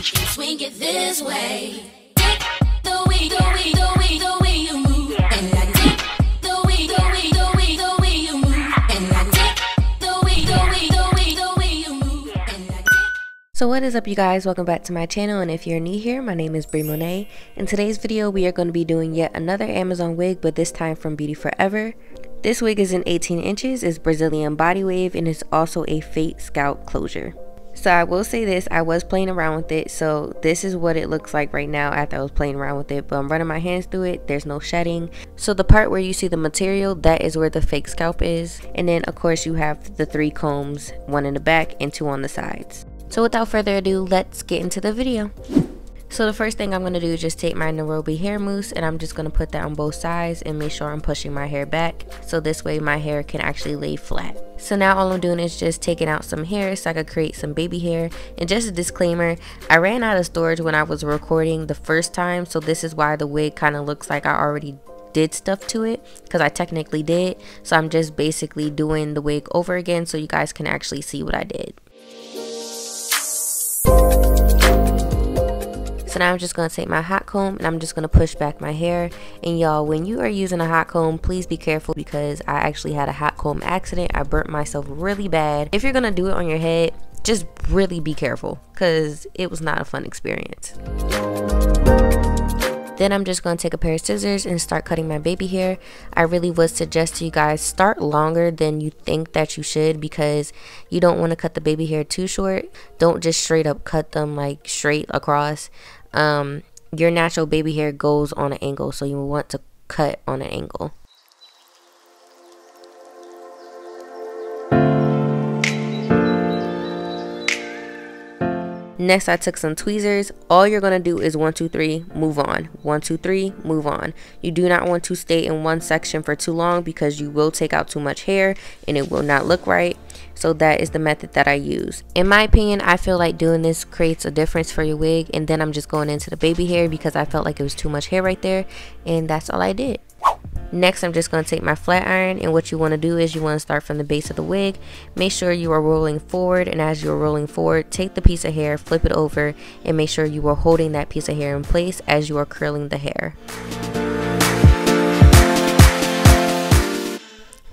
Swing it this way. So what is up you guys, welcome back to my channel and if you're new here, my name is Bre Monét. In today's video we are going to be doing yet another Amazon wig but this time from Beauty Forever. This wig is in 18 inches, is Brazilian body wave and is also a fake scalp closure. So I will say this, I was playing around with it, so this is what it looks like right now after I was playing around with it, but I'm running my hands through it, there's no shedding. So the part where you see the material, that is where the fake scalp is. And then of course you have the three combs, one in the back and two on the sides. So without further ado, let's get into the video. So the first thing I'm going to do is just take my Nairobi hair mousse and I'm just going to put that on both sides and make sure I'm pushing my hair back so this way my hair can actually lay flat. So now all I'm doing is just taking out some hair so I could create some baby hair. And just a disclaimer, I ran out of storage when I was recording the first time so this is why the wig kind of looks like I already did stuff to it because I technically did. So I'm just basically doing the wig over again so you guys can actually see what I did. Now I'm just going to take my hot comb and I'm just going to push back my hair. And y'all, when you are using a hot comb, please be careful because I actually had a hot comb accident. I burnt myself really bad. If you're going to do it on your head, just really be careful because it was not a fun experience. Then I'm just going to take a pair of scissors and start cutting my baby hair. I really would suggest to you guys start longer than you think that you should because you don't want to cut the baby hair too short. Don't just straight up cut them like straight across. Um, your natural baby hair goes on an angle so you want to cut on an angle. Next, I took some tweezers. All you're going to do is one, two, three, move on. One, two, three, move on. You do not want to stay in one section for too long because you will take out too much hair and it will not look right. So that is the method that I use. In my opinion, I feel like doing this creates a difference for your wig. And then I'm just going into the baby hair because I felt like it was too much hair right there. And that's all I did. Next, I'm just going to take my flat iron and what you want to do is you want to start from the base of the wig. Make sure you are rolling forward and as you're rolling forward, take the piece of hair, flip it over and make sure you are holding that piece of hair in place as you are curling the hair.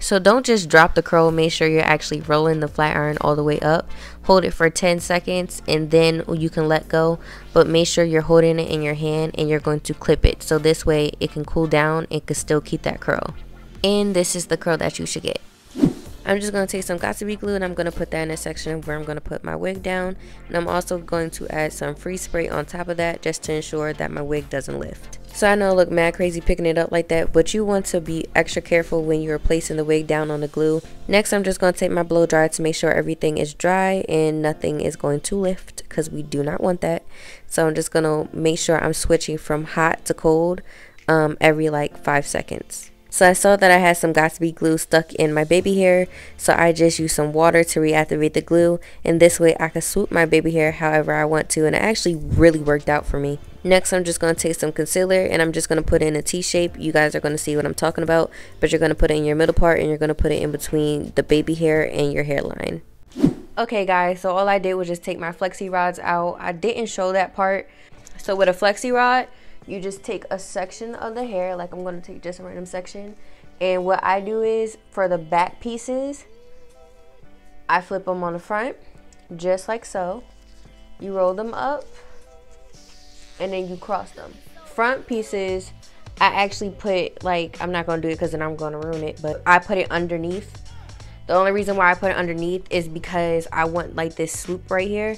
So don't just drop the curl, make sure you're actually rolling the flat iron all the way up. Hold it for 10 seconds and then you can let go. But make sure you're holding it in your hand and you're going to clip it. So this way it can cool down and can still keep that curl. And this is the curl that you should get. I'm just going to take some Got2b glue and I'm going to put that in a section where I'm going to put my wig down. And I'm also going to add some freeze spray on top of that just to ensure that my wig doesn't lift. So I know I look mad crazy picking it up like that, but you want to be extra careful when you're placing the wig down on the glue. Next, I'm just going to take my blow dryer to make sure everything is dry and nothing is going to lift because we do not want that. So I'm just going to make sure I'm switching from hot to cold um, every like five seconds. So I saw that I had some Got2b glue stuck in my baby hair, so I just used some water to reactivate the glue, and this way I could swoop my baby hair however I want to, and it actually really worked out for me. Next, I'm just going to take some concealer, and I'm just going to put in a T-shape. You guys are going to see what I'm talking about, but you're going to put it in your middle part, and you're going to put it in between the baby hair and your hairline. Okay guys, so all I did was just take my flexi rods out. I didn't show that part. So with a flexi rod, you just take a section of the hair like I'm to take just a random section and what I do is for the back pieces I flip them on the front just like so. You roll them up and then you cross them. Front pieces I actually put like I'm not to do it because then I'm to ruin it but I put it underneath. The only reason why I put it underneath is because I want like this swoop right here.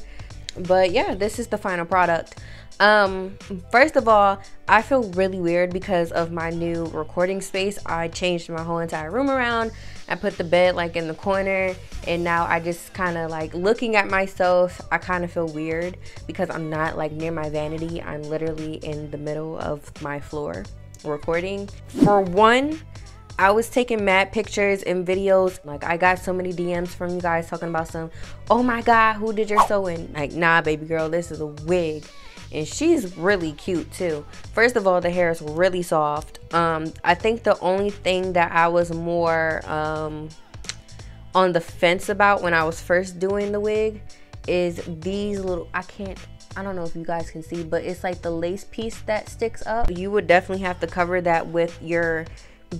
But yeah this is the final product um, first of all, I feel really weird because of my new recording space. I changed my whole entire room around. I put the bed like in the corner and now I just kind of like looking at myself, I kind of feel weird because I'm not like near my vanity. I'm literally in the middle of my floor recording. For one, I was taking mad pictures and videos. Like I got so many DMs from you guys talking about some, oh my God, who did your sew-in? Like, nah, baby girl, this is a wig and she's really cute too. First of all, the hair is really soft. Um, I think the only thing that I was more um, on the fence about when I was first doing the wig is these little, I can't, I don't know if you guys can see, but it's like the lace piece that sticks up. You would definitely have to cover that with your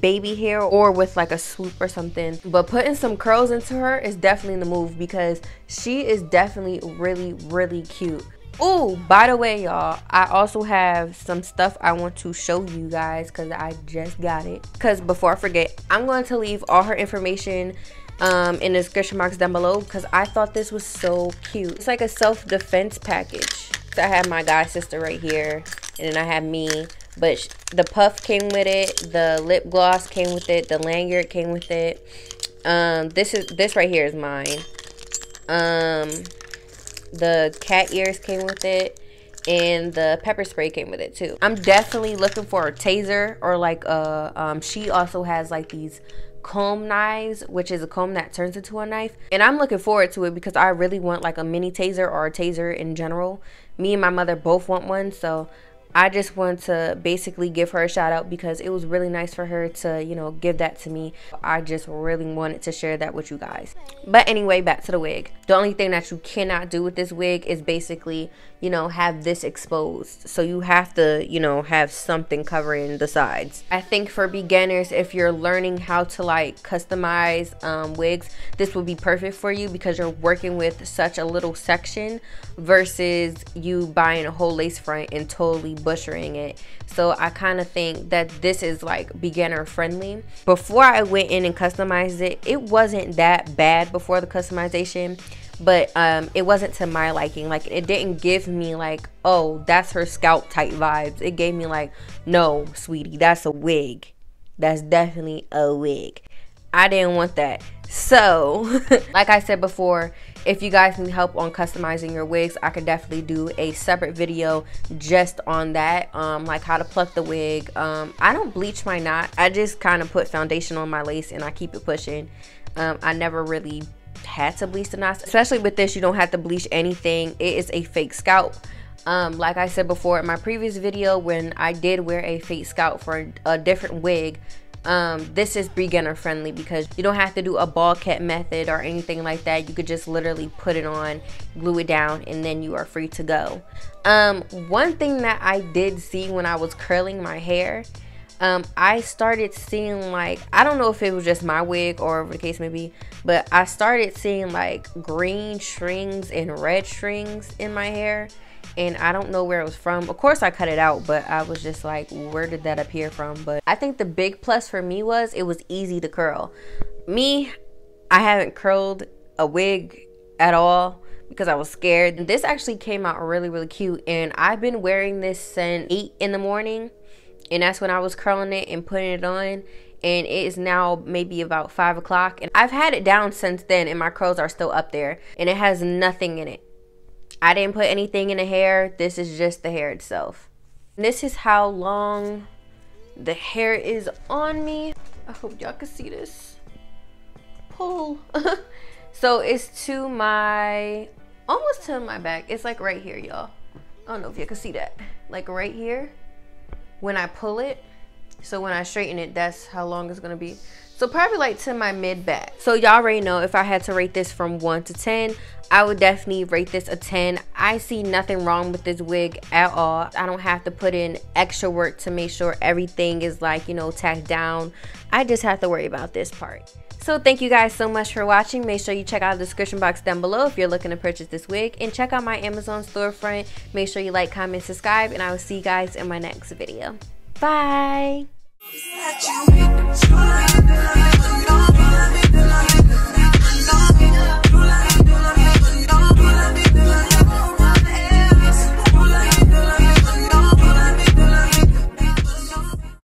baby hair or with like a swoop or something but putting some curls into her is definitely the move because she is definitely really really cute Oh, by the way, y'all, I also have some stuff I want to show you guys because I just got it. Because before I forget, I'm going to leave all her information um, in the description box down below because I thought this was so cute. It's like a self-defense package. So I have my guy sister right here, and then I have me. But the puff came with it, the lip gloss came with it, the lanyard came with it. Um, this is this right here is mine. Um, the cat ears came with it and the pepper spray came with it too. I'm definitely looking for a taser or like a, um, she also has like these comb knives, which is a comb that turns into a knife. And I'm looking forward to it because I really want like a mini taser or a taser in general. Me and my mother both want one, so I just want to basically give her a shout out because it was really nice for her to, you know, give that to me. I just really wanted to share that with you guys. But anyway, back to the wig. The only thing that you cannot do with this wig is basically, you know, have this exposed. So you have to, you know, have something covering the sides. I think for beginners, if you're learning how to like customize um, wigs, this would be perfect for you because you're working with such a little section versus you buying a whole lace front and totally butchering it. So I kind of think that this is like beginner friendly. Before I went in and customized it, it wasn't that bad before the customization but um, it wasn't to my liking. Like it didn't give me like, oh, that's her scalp type vibes. It gave me like, no, sweetie, that's a wig. That's definitely a wig. I didn't want that. So, like I said before, if you guys need help on customizing your wigs, I could definitely do a separate video just on that, um, like how to pluck the wig. Um, I don't bleach my knot. I just kind of put foundation on my lace and I keep it pushing. Um, I never really had to bleach the knots. Especially with this, you don't have to bleach anything. It is a fake scalp. Um, like I said before in my previous video, when I did wear a fake scalp for a different wig, um, this is beginner friendly because you don't have to do a bald cap method or anything like that. You could just literally put it on, glue it down, and then you are free to go. Um, one thing that I did see when I was curling my hair, um, I started seeing like, I don't know if it was just my wig or the case may be, but I started seeing like green strings and red strings in my hair and I don't know where it was from. Of course, I cut it out, but I was just like, where did that appear from? But I think the big plus for me was it was easy to curl. Me, I haven't curled a wig at all because I was scared. This actually came out really, really cute. And I've been wearing this since 8 in the morning. And that's when I was curling it and putting it on. And it is now maybe about 5 o'clock. And I've had it down since then and my curls are still up there. And it has nothing in it. I didn't put anything in the hair. This is just the hair itself. This is how long the hair is on me. I hope y'all can see this. Pull. so it's to my, almost to my back. It's like right here, y'all. I don't know if you can see that. Like right here. When I pull it, so when I straighten it, that's how long it's gonna be. So probably like to my mid back. So y'all already know if I had to rate this from 1 to 10, I would definitely rate this a 10. I see nothing wrong with this wig at all. I don't have to put in extra work to make sure everything is like, you know, tacked down. I just have to worry about this part. So thank you guys so much for watching. Make sure you check out the description box down below if you're looking to purchase this wig. And check out my Amazon storefront. Make sure you like, comment, subscribe. And I will see you guys in my next video. Bye! That you